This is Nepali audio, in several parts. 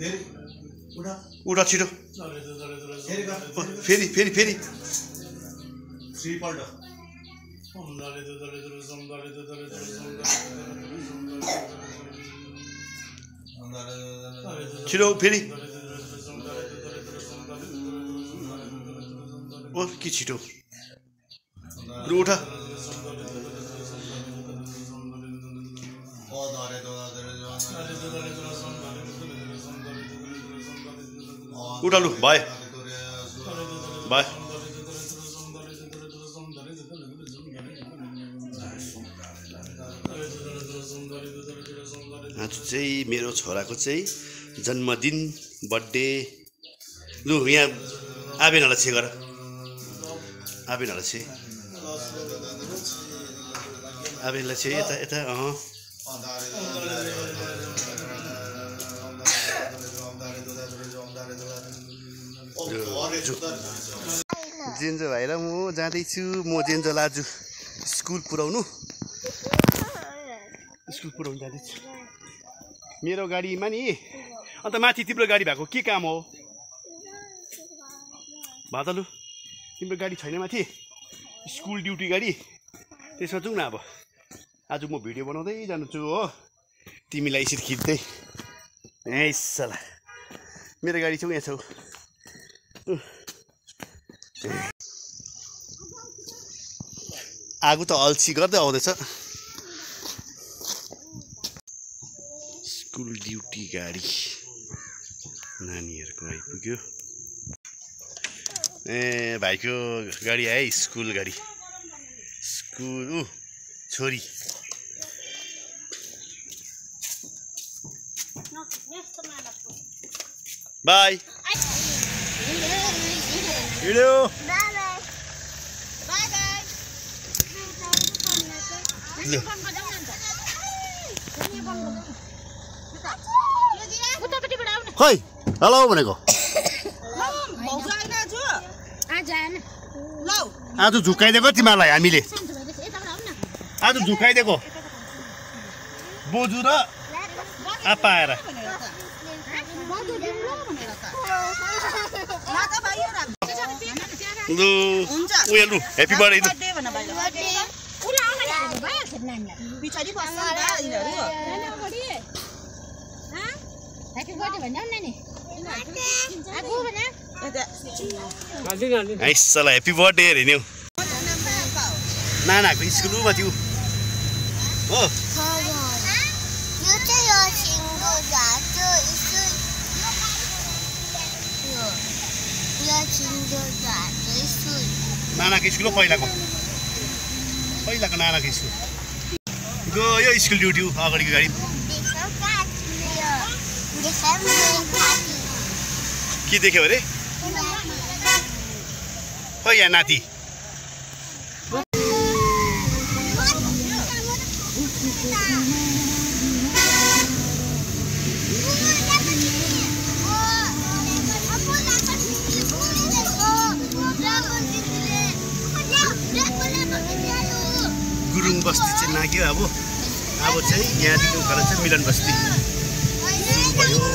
फेरि उठा उठा छिटो फेरि गर, ओ, फेरि फेरि फेरि थ्रीपल्ट छिटो फेरि ओ के छिटो? लु उठ। उठ लु भयो भयो आज चाहिँ मेरो छोराको चाहिँ जन्मदिन बर्थडे लु यहाँ आबेनहरूलाई छे गर। आबेनहरूलाई छे आबेनलाई छे यता यता अँ जेन्जो भाइ र म जाँदैछु। म जेन्जोलाई आज स्कुल पुऱ्याउनु। स्कुल पुऱ्याउनु जाँदैछु। मेरो गाडीमा नि अन्त माथि तिम्रो गाडी भएको के काम हो? भातलु। तिम्रो गाडी छैन माथि। स्कुल ड्युटी गाडी। त्यसमा जाउँ न अब। आज म भिडियो बनाउँदै जान्छु हो। तिमीलाई यसरी खिच्दै। ए मेरो गाडी छौ यहाँ छौ। आगो त अल्छी गर्दै आउँदैछ। स्कुल ड्युटी गाडी। नानीहरूको आइपुग्यो। ए भाइको गाडी आयो है स्कुल गाडी। स्कुल ऊ छोरी। बाई। हिँड्यो। खै हेलो भनेको। आज झुक्काइदिएको तिमीहरूलाई हामीले। आज झुक्काइदिएको बोजू र आप्पा आएर। ल ह्याप्पी बर्थडे लु। हँ सला ह्याप्पी बर्थडे अरे नि हौ। नानाको स्कुल माथि ऊ हो। नानाको स्कुल हो पहिलाको। पहिलाको नानाको स्कुल। गयो स्कुल ड्युटी अगाडिको गाडी। के देख्यो अरे? खै यहाँ नाति गुरुङ बस्ती चाहिँ नाग्यो अब अब चाहिँ यहाँदेखि उकालो चाहिँ मिलन बस्ती बाटो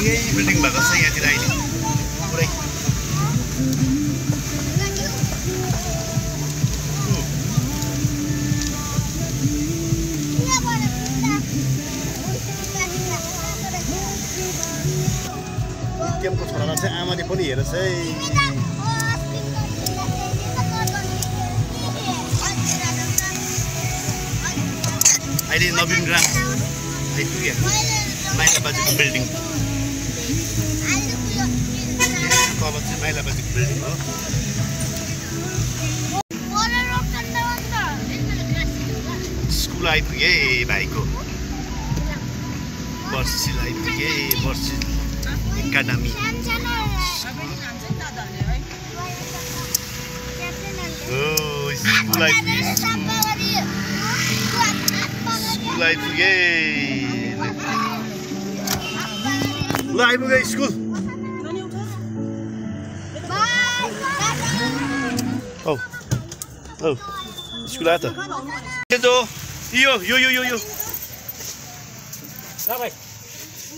बिल्डिङै बिल्डिङ भएको छ यहाँतिर अहिले पुरै नित्यमको छोरालाई चाहिँ आमाले पनि हेरोस् है अहिले नवीन ग्राम आइपुग्यो माइला बाजुको बिल्डिङ तल चाहिँ माइला बाजुको बिल्डिङ हो स्कुल आइपुग्यो है भाइको पर्सिलाई पुगे पर्सि एकाडेमी स्कुल आइपुगे स्कुल आइपुगे ल आइपुग्यो स्कुल औ स्कुल आयो त यो यो यो यो यो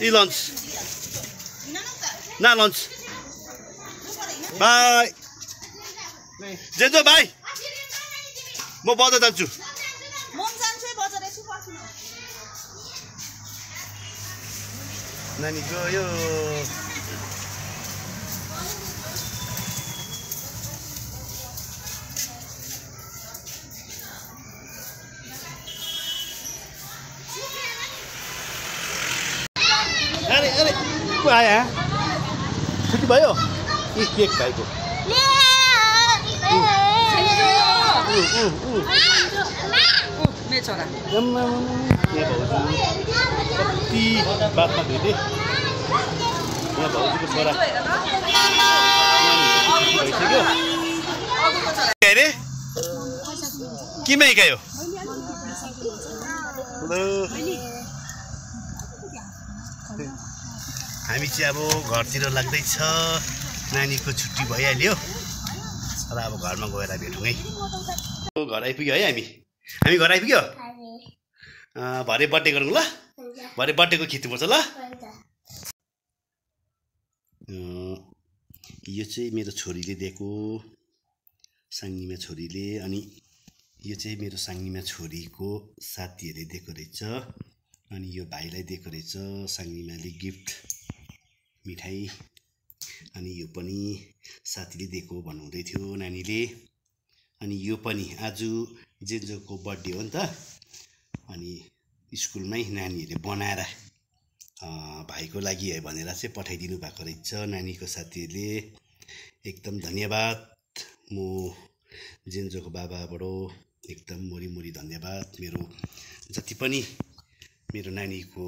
यी लन्च ना लन्च बाई जेन्जो भाइ म बजार जान्छु नानी गयो अरे अरे को आयो? छुट्टी भयो? ए केक भाइको। कति बादमा भेटेँ यहाँ भाउजूको छोरा अरे केमा हिकायो हामी चाहिँ अब घरतिर लाग्दैछ। नानीको छुट्टी भइहाल्यो। र अब घरमा गएर भेटौँ है। घर आइपुग्यो है हामी? हामी घर आइपुग्यो? अँ, भरे बर्थडे गरौँ ल। भरे बर्थडेको खिच्नुपर्छ ल। यो चाहिँ मेरो छोरीले दिएको। साङ्गीमा छोरीले अनि यो चाहिँ मेरो साङ्गीमा छोरीको साथीहरूले दिएको रहेछ। अनि यो भाइलाई दिएको रहेछ। साङ्गीमाले गिफ्ट मिठाई। अनि यो पनि साथीले दिएको भन्नुहुँदै थियो नानीले। अनि यो पनि आज जेन्जोको बर्थडे हो नि त। अनि स्कुलमै नानीहरूले बनाएर भाइको लागि है भनेर चाहिँ पठाइदिनु भएको रहेछ नानीको साथीहरूले एकदम धन्यवाद। म जेन्जोको बाबाबाट एकदम मोरी मोरी धन्यवाद। मेरो जति पनि मेरो नानीको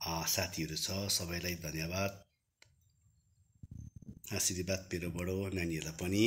साथीहरू छ सबैलाई धन्यवाद। आशीर्वाद मेरोबाट नानीहरूलाई पनि।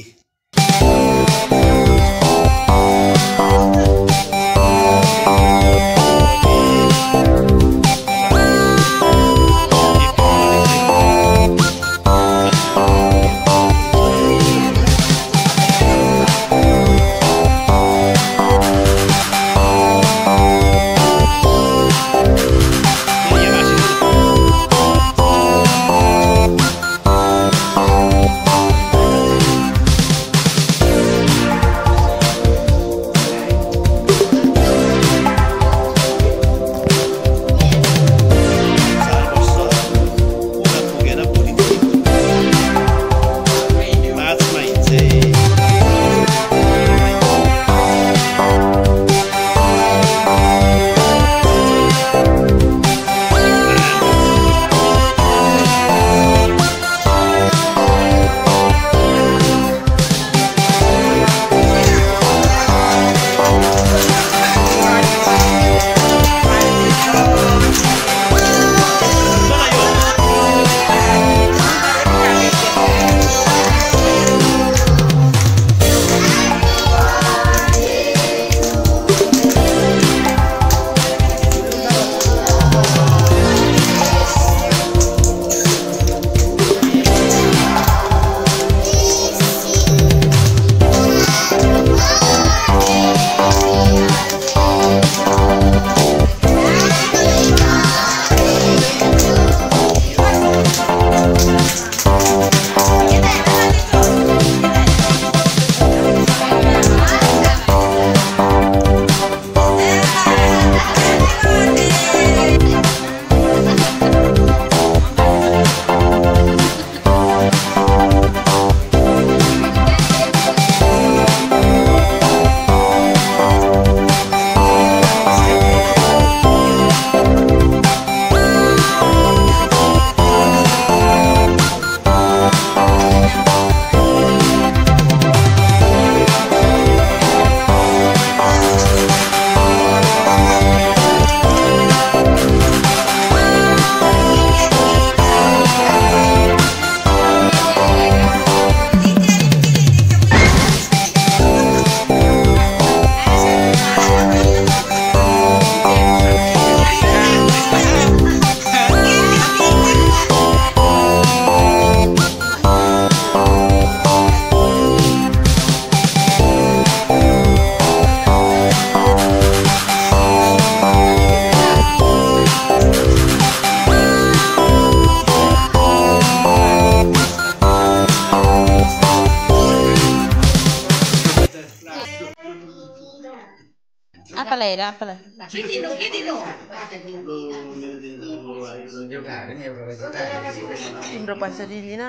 तिम्रो पैसा दिँदिन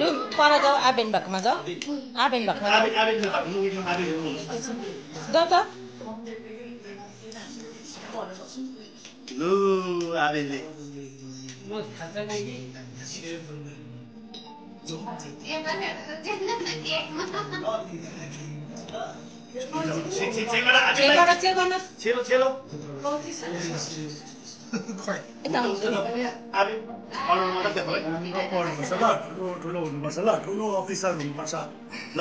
लु पर जाऊ आबेन भएकोमा जाऊ आबेन भएकोमा जाऊ त लु आबेनले ठुलो ठुलो हुनुपर्छ ल ठुलो अफिसर हुनुपर्छ ल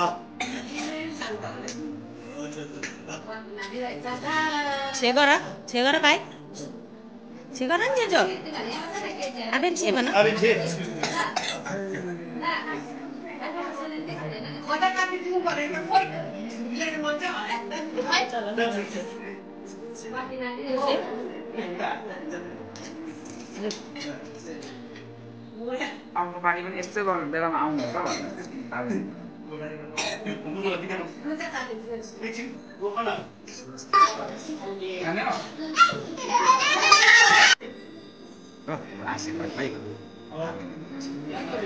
छे गर छे गर भाइ छे गर नि जो आबेन छे भन आबेन छे आउनु पानी पनि यस्तै गर्नु बेलामा आउनु होला भनेर एकछिन रोक न खाने हो? हो, आशीर्वाद भाइ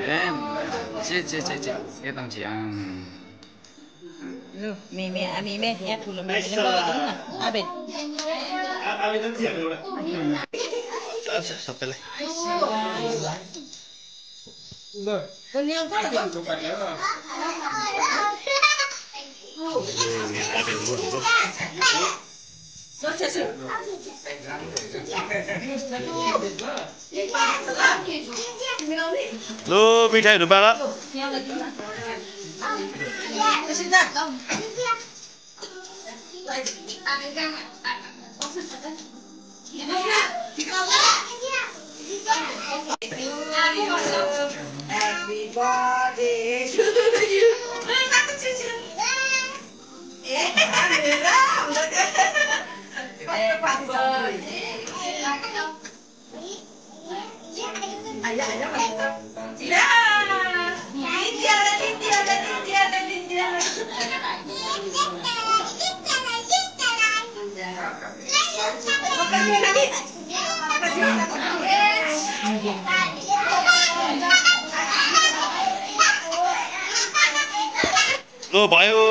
ए छे छे छे छे एकदम छे आम्। लु मिमे मिमे यहाँ ठुलो मिमेले लगाइदिनु न आबेन आबेन पनि छे एउटा अच्छा सबैलाई आबेन मोडको लु मिठाईहरू बाँड लु भयो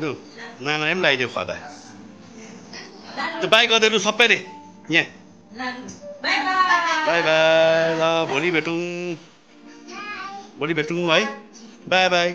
लु नानाले पनि लगाइदियो खदा त्यो बाइक लु सबैले यहाँ बाई बाई ल भोलि भेटौँ भोलि भेटौँ है बाई बाई